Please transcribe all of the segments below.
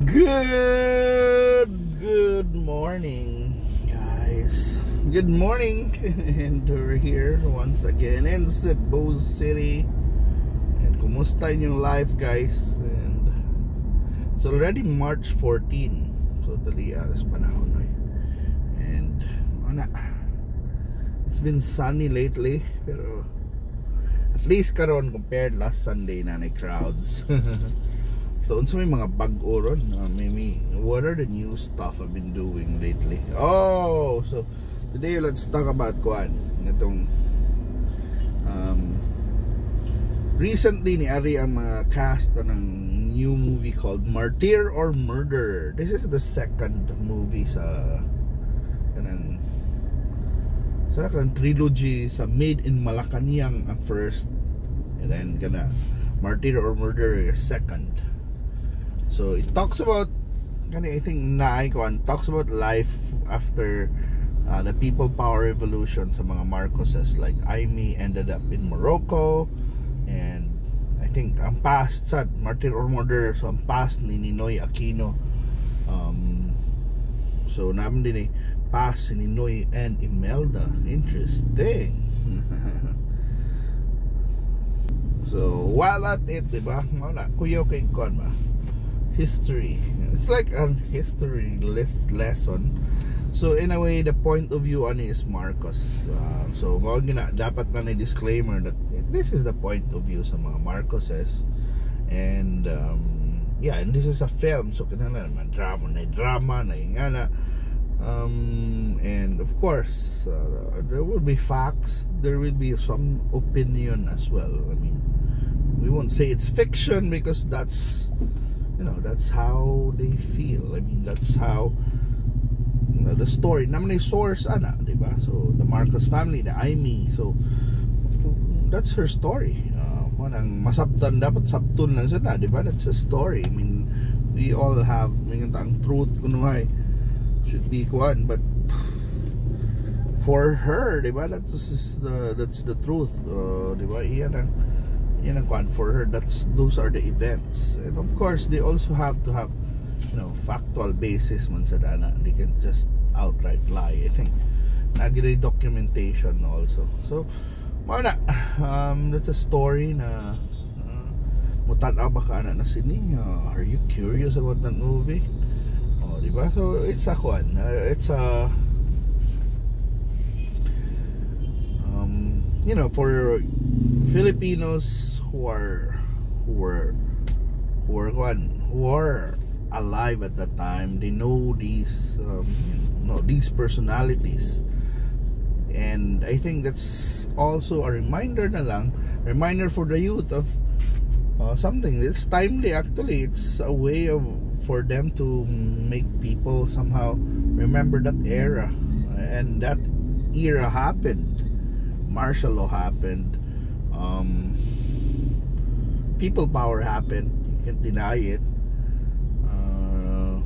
Good, good morning, guys. Good morning, and we're here once again in Cebu City. And kumusta yung life, guys? And it's already March 14. So, dali aras panahon, eh. And, ano, it's been sunny lately, pero at least karon compared last Sunday na crowds. So, unsa may mga bag-o ron? Uh, maybe, what are the new stuff I've been doing lately? Oh, so today let's talk about kuan. Itong um, recently ni Ari ang mga cast ng new movie called Martyr or Murder. This is the second movie sa kanang sa kanang trilogy sa Made in Malacanang ang first and then kana Martyr or Murder second. So it talks about I think naikon talks about life after uh, the people power revolution sa mga Marcoses. Like Imee ended up in Morocco and I think ang past sa Martyr or Murderer so ang past ni Ninoy Aquino. Um, so namin din eh past si Ninoy and Imelda. Interesting. So at it diba wala. Kuya kay kon ba history. It's like a history less lesson. So in a way the point of view on is Marcos. Uh, so gina, dapat na na disclaimer that this is the point of view sa mga Marcoses. And um, yeah and this is a film. So kinala naman drama na drama na. Ingana um, and of course uh, there will be facts there will be some opinion as well. I mean we won't say it's fiction because that's you know that's how they feel. I mean that's how you know, the story. Naman ay source ana di ba? So the Marcos family the Imee. So that's her story. Uh, masabtan dapat sabtun lang siya na di ba? That's a story. I mean we all have mga ang truth kuno ay should be kuan but for her di ba? That's the that's the truth. Uh, di ba? Iyan ang yun ang kwan for her. That's those are the events. And of course they also have to have you know factual basis man sa dana. They can just outright lie. I think nagilay documentation also. So mana um, that's a story na uh, mutan ba ka na na sini uh, are you curious about that movie? Oh di ba? So it's a kwan. Uh, it's a um, you know for Filipinos who are who were who were who are alive at that time they know these um, you know these personalities. And I think that's also a reminder na lang reminder for the youth of uh, something. It's timely actually. It's a way of for them to make people somehow remember that era. And that era happened. Martial law happened um, people power happened you can't deny it. Uh,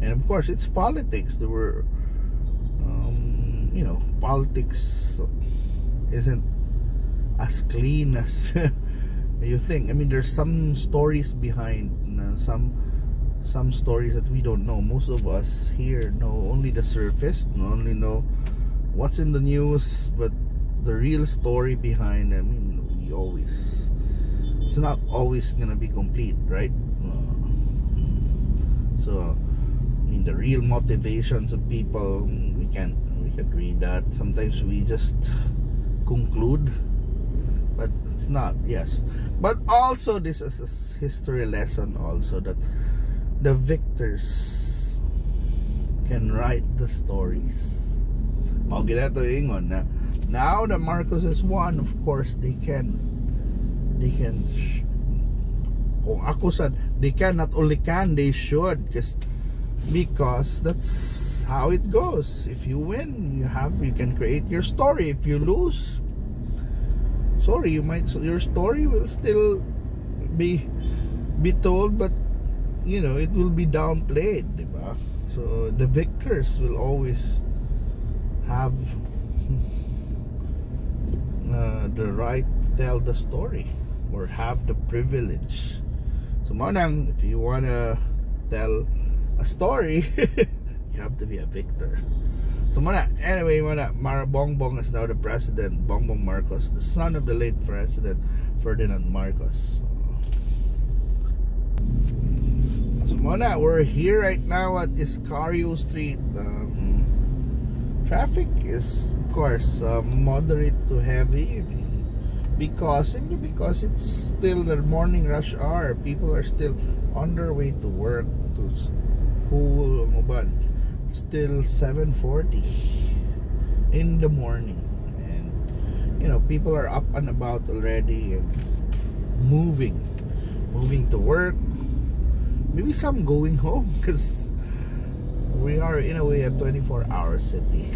and of course it's politics. There were um, you know politics isn't as clean as you think. I mean there's some stories behind uh, some some stories that we don't know. Most of us here know only the surface only know what's in the news but the real story behind I mean we always it's not always gonna be complete right? Uh, so I mean the real motivations of people we can't we can read that. Sometimes we just conclude but it's not yes. But also this is a history lesson also that the victors can write the stories. Mao ginato ingon na now that Marcos is one of course they can they can kung ako sad they can not only can they should just because that's how it goes if you win you have you can create your story if you lose sorry you might your story will still be be told but you know it will be downplayed diba? so the victors will always have uh, the right to tell the story or have the privilege so manang if you wanna tell a story, you have to be a victor. So mana, anyway, mana, Mar Bongbong is now the president, Bongbong Marcos, the son of the late president Ferdinand Marcos. So mana, we're here right now at Escario Street. Um, traffic is, course, uh, moderate to heavy. Because simply because it's still the morning rush hour. People are still on their way to work, to school, but still 7:40 in the morning, and you know people are up and about already and moving, moving to work. Maybe some going home because we are in a way a 24-hour city.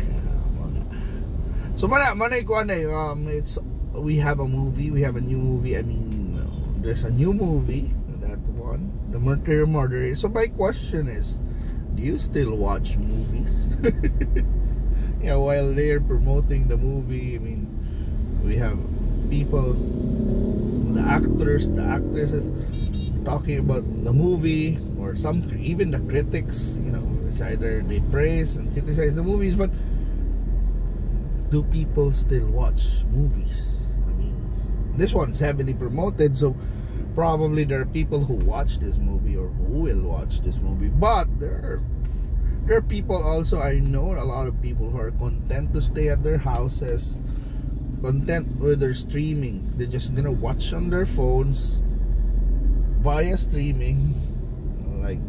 So mana mana ko um it's we have a movie, we have a new movie. I mean, there's a new movie, that one, The Murder Murder. So my question is, do you still watch movies? yeah, while they're promoting the movie, I mean, we have people, the actors, the actresses talking about the movie, or some, even the critics, you know, it's either they praise and criticize the movies, but do people still watch movies? I mean, this one's heavily promoted so probably there are people who watch this movie or who will watch this movie but there are there are people also I know a lot of people who are content to stay at their houses content with their streaming they're just gonna watch on their phones via streaming like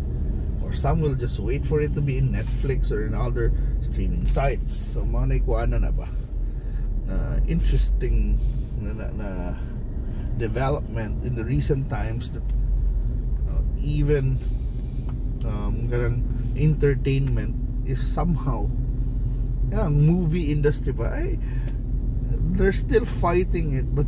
or some will just wait for it to be in Netflix or in other streaming sites. So mga ano na ba uh, interesting na, na, na development in the recent times that uh, even um, ganang entertainment is somehow yeah, movie industry pa they're still fighting it but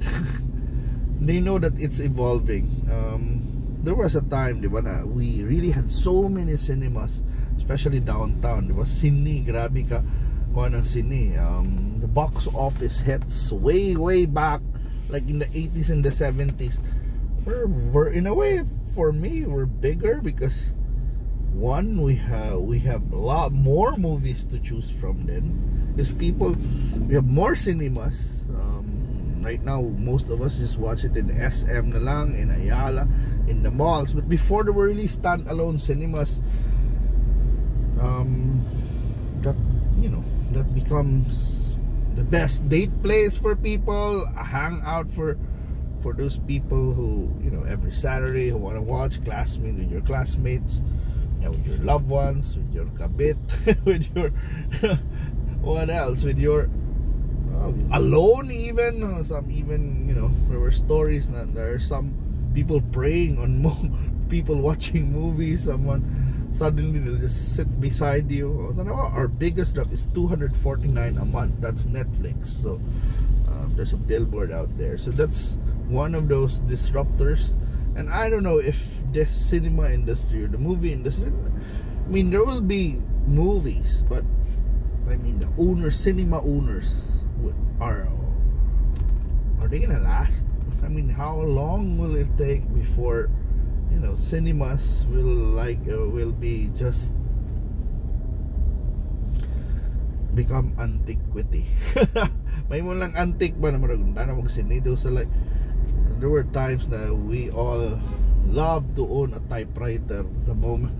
they know that it's evolving. Um, there was a time di ba na we really had so many cinemas especially downtown di ba? Sini grabe ka kuha ng sini um, the box office hits way way back like in the 80s and the 70s we're, we're in a way for me we're bigger because one we have we have a lot more movies to choose from then. Because people we have more cinemas um, right now most of us just watch it in SM na lang in Ayala in the malls. But before there were really standalone cinemas um, that you know that becomes the best date place for people a hangout for for those people who you know every saturday who want to watch classmates with your classmates and with your loved ones with your kabit with your what else with your uh, alone even some even you know there were stories that there are some people praying on people watching movies someone suddenly they'll just sit beside you. Our biggest drop is 249 a month. That's netflix. So um, there's a billboard out there. So that's one of those disruptors. And i don't know if the cinema industry or the movie industry i mean there will be movies but i mean the owners cinema owners are are they gonna last? I mean how long will it take before you know cinemas will like uh, will be just become antiquity. May mo lang antique ba na marag na magsinido sa like there were times that we all love to own a typewriter the moment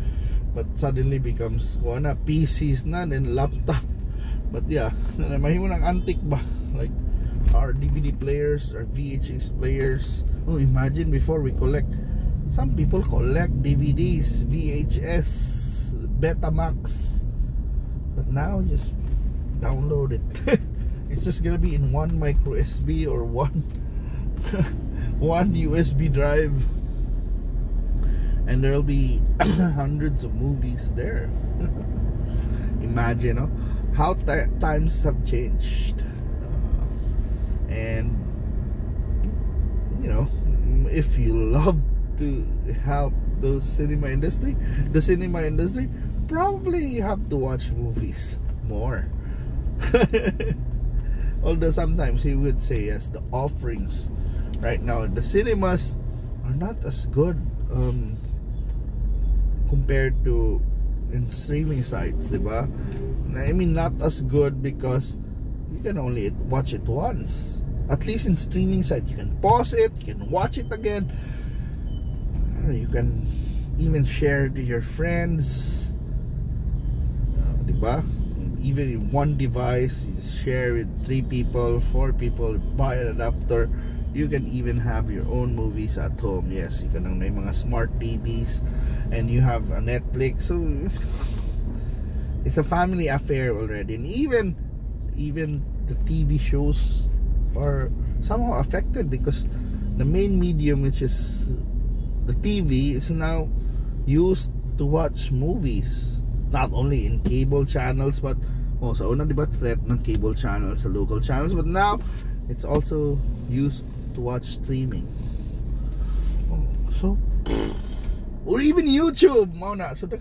but suddenly becomes one na PCs na then laptop. But yeah may mo lang antique ba? Like our DVD players our VHS players. Oh imagine before we collect some people collect DVDs, VHS, Betamax. But now just download it. it's just gonna be in one micro SD or one one USB drive. And there'll be hundreds of movies there. Imagine no? how times have changed. Uh, and you know, if you love to help those cinema industry the cinema industry probably you have to watch movies more although sometimes he would say yes the offerings right now the cinemas are not as good um, compared to in streaming sites, diba? I mean, not as good because you can only watch it once. At least in streaming site, you can pause it, you can watch it again. You can even share to your friends. Uh, diba? Even in one device, you share with three people, four people, buy an adapter. You can even have your own movies at home. Yes, you can may mga smart TVs and you have a Netflix. So it's a family affair already. And even even the TV shows are somehow affected because the main medium which is the TV is now used to watch movies. Not only in cable channels but oh sa una diba threat ng cable channels sa local channels but now it's also used to watch streaming. Oh, so or even YouTube mo So, so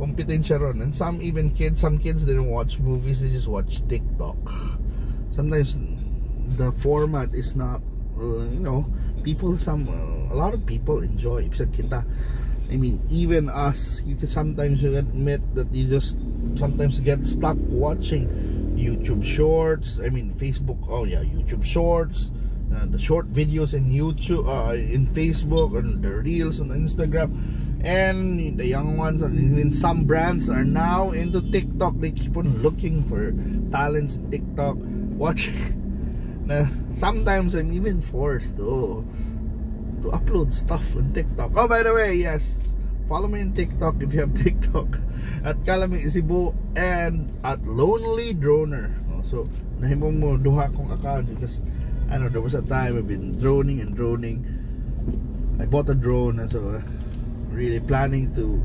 kompetensya ron. And some even kids some kids didn't watch movies they just watch TikTok. Sometimes the format is not uh, you know people some uh, a lot of people enjoy. Bisa kita. I mean even us you can sometimes admit that you just sometimes get stuck watching YouTube shorts. I mean Facebook oh yeah YouTube shorts uh, the short videos in YouTube uh, in Facebook and the reels on Instagram. And the young ones and even some brands are now into TikTok. They keep on looking for talents in TikTok. Watching sometimes I'm even forced to to upload stuff on TikTok. Oh by the way yes. Follow me on TikTok if you have TikTok. At Kalami and at Lonely Droner. Oh, so nahimong mo duha kong accounts because I know there was a time I've been droning and droning. I bought a drone and so uh, really planning to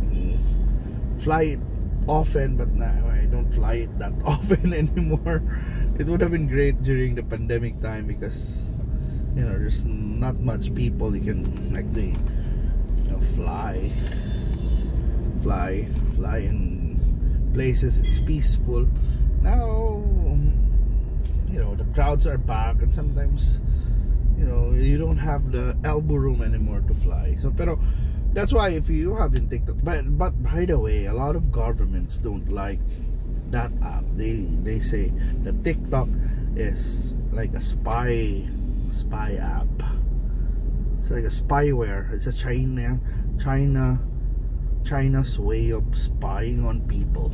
fly it often but now I don't fly it that often anymore. It would have been great during the pandemic time because you know there's not much people. You can actually you know, fly fly fly in places. It's peaceful. Now you know the crowds are back and sometimes you know you don't have the elbow room anymore to fly. So pero that's why if you haven't TikTok but but by the way a lot of governments don't like that app. They they say that TikTok is like a spy spy app it's like a spyware. It's a China China China's way of spying on people.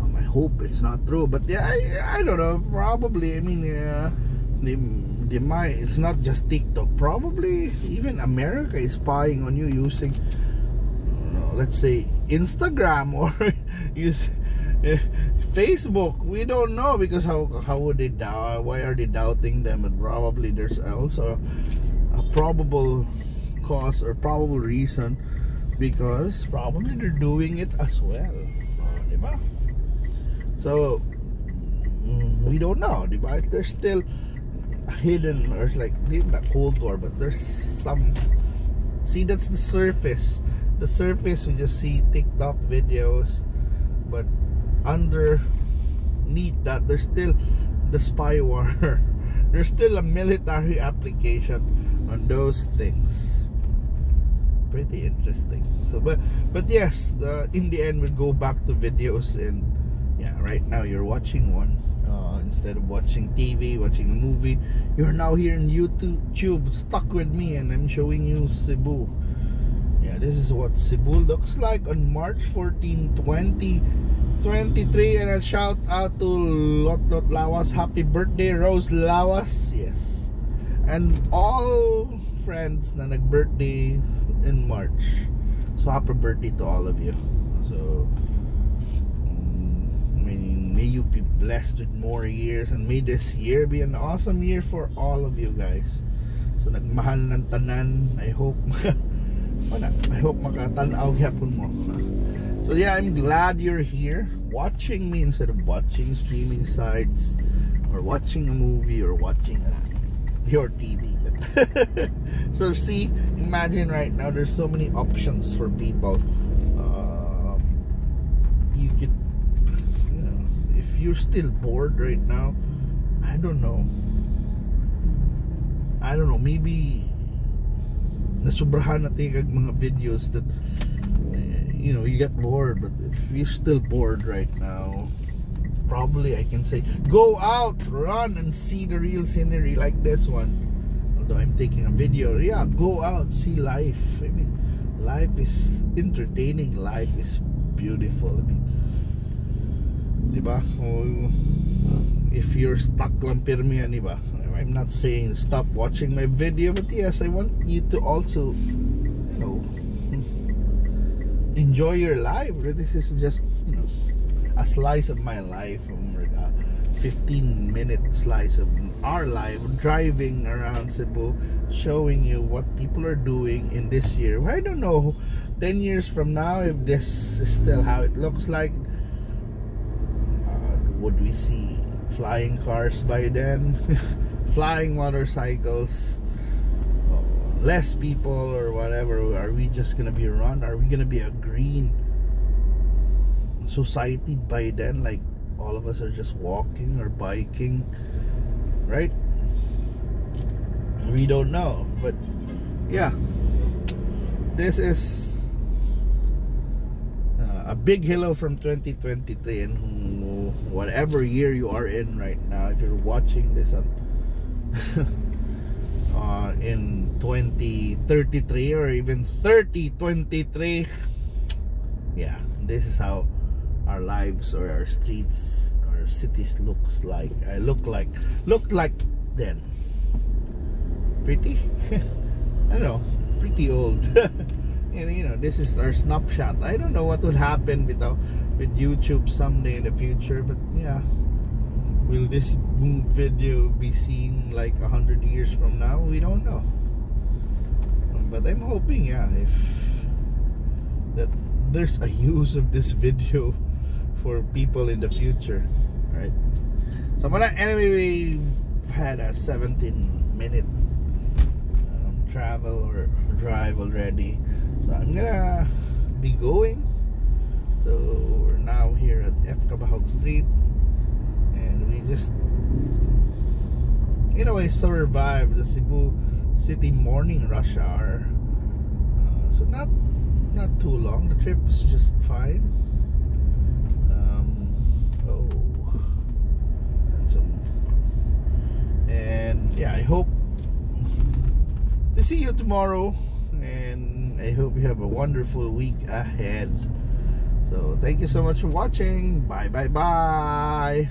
Um, I hope it's not true but yeah I, I don't know. Probably I mean yeah they, they might. It's not just TikTok. Probably even America is spying on you using know, let's say Instagram or use uh, Facebook we don't know because how how would they doubt why are they doubting them? But probably there's also a probable cause or probable reason because probably they're doing it as well. Uh, so mm, we don't know diba? there's still hidden or like not cold war but there's some see that's the surface. The surface we just see tiktok videos but underneath that there's still the spyware there's still a military application on those things pretty interesting so but but yes the, in the end we go back to videos and yeah right now you're watching one uh, instead of watching TV, watching a movie. You're now here in YouTube, stuck with me, and I'm showing you Cebu. Yeah, this is what Cebu looks like on March 14, 2023. And a shout out to Lot Lot Lawas. Happy birthday, Rose Lawas. Yes. And all friends na nag-birthday in March. So happy birthday to all of you. So may you be blessed with more years and may this year be an awesome year for all of you guys so nagmahal ng tanan I hope wala, I hope makatanaw yapon mo so yeah I'm glad you're here watching me instead of watching streaming sites or watching a movie or watching a, your TV so see imagine right now there's so many options for people. Uh, you could you're still bored right now I don't know. I don't know maybe nasubrahan natin kag mga videos that you know you get bored but if you're still bored right now probably I can say go out run and see the real scenery like this one. Although I'm taking a video yeah go out see life. I mean life is entertaining life is beautiful. I mean diba oh, if you're stuck lang diba I'm not saying stop watching my video but yes I want you to also you know enjoy your life this is just you know a slice of my life a 15 minute slice of our life driving around Cebu showing you what people are doing in this year. I don't know 10 years from now if this is still how it looks like uh, would we see flying cars by then? Flying motorcycles less people or whatever are we just gonna be run? Are we gonna be a green society by then? Like all of us are just walking or biking right? We don't know but yeah. This is uh, a big hello from 2023 and whatever year you are in right now if you're watching this on uh, in 2033 or even 3023 yeah this is how our lives or our streets our cities looks like. I look like looked like then. Pretty? I don't know. Pretty old. And you know this is our snapshot. I don't know what would happen without with YouTube someday in the future but yeah will this video be seen like a hundred years from now? We don't know. But I'm hoping yeah if that there's a use of this video for people in the future right? So gonna, anyway we had a 17 minute um, travel or drive already. So I'm gonna be going. So we're now here at F. Cabahug Street just in a way survived the Cebu City morning rush hour. Uh, so not not too long. The trip was just fine. Um, oh and some and yeah I hope to see you tomorrow and I hope you have a wonderful week ahead. So thank you so much for watching. Bye bye bye